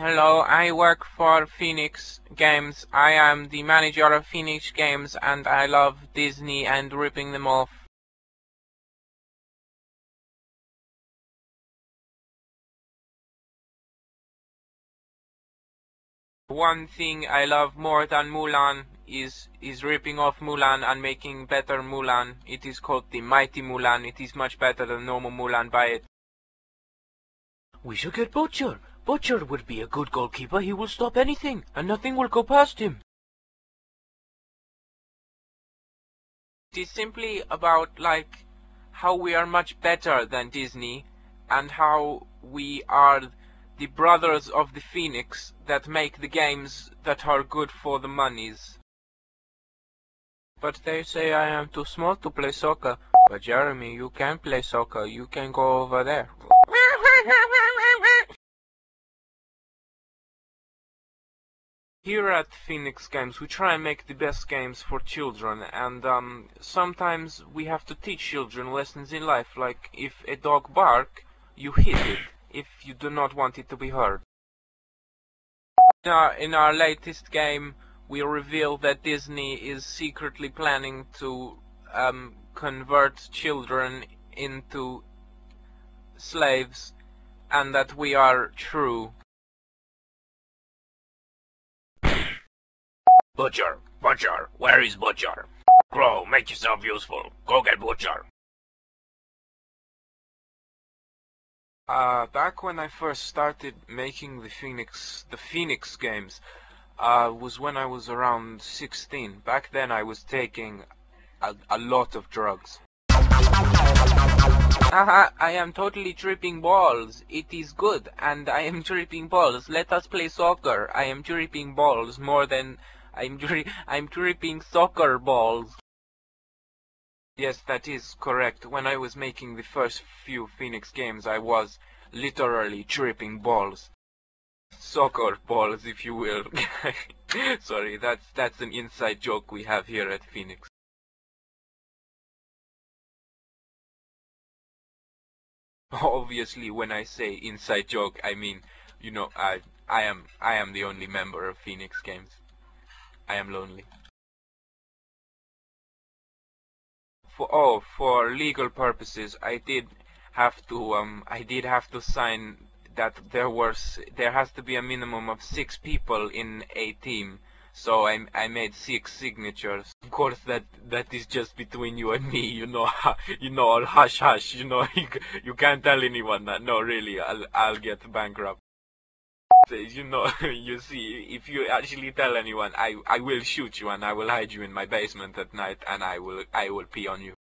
Hello, I work for Phoenix Games. I am the manager of Phoenix Games and I love Disney and ripping them off. One thing I love more than Mulan is is ripping off Mulan and making better Mulan. It is called the Mighty Mulan. It is much better than normal Mulan. by it. We should get Butcher. Butcher would be a good goalkeeper. He will stop anything, and nothing will go past him. It is simply about like how we are much better than Disney and how we are the brothers of the Phoenix that make the games that are good for the monies. But they say I am too small to play soccer. But Jeremy, you can play soccer. You can go over there. Here at Phoenix Games, we try and make the best games for children, and um, sometimes we have to teach children lessons in life, like if a dog bark, you hit it, if you do not want it to be heard. In our, in our latest game, we reveal that Disney is secretly planning to um, convert children into slaves, and that we are true. Butcher, Butcher, where is Butcher? Crow, make yourself useful. Go get Butcher. Uh, back when I first started making the Phoenix, the Phoenix games, uh, was when I was around 16. Back then I was taking a, a lot of drugs. Haha, I am totally tripping balls. It is good, and I am tripping balls. Let us play soccer. I am tripping balls more than I'm I'm tripping soccer balls. Yes, that is correct. When I was making the first few Phoenix games, I was literally tripping balls. Soccer balls, if you will. Sorry, that's that's an inside joke we have here at Phoenix. Obviously, when I say inside joke, I mean, you know, I I am I am the only member of Phoenix Games. I am lonely. For oh, for legal purposes, I did have to um I did have to sign that there was there has to be a minimum of six people in a team. So I I made six signatures. Of course, that that is just between you and me. You know, you know, all hush hush. You know, you, you can't tell anyone that. No, really, I'll I'll get bankrupt. You know, you see, if you actually tell anyone, I I will shoot you and I will hide you in my basement at night and I will I will pee on you.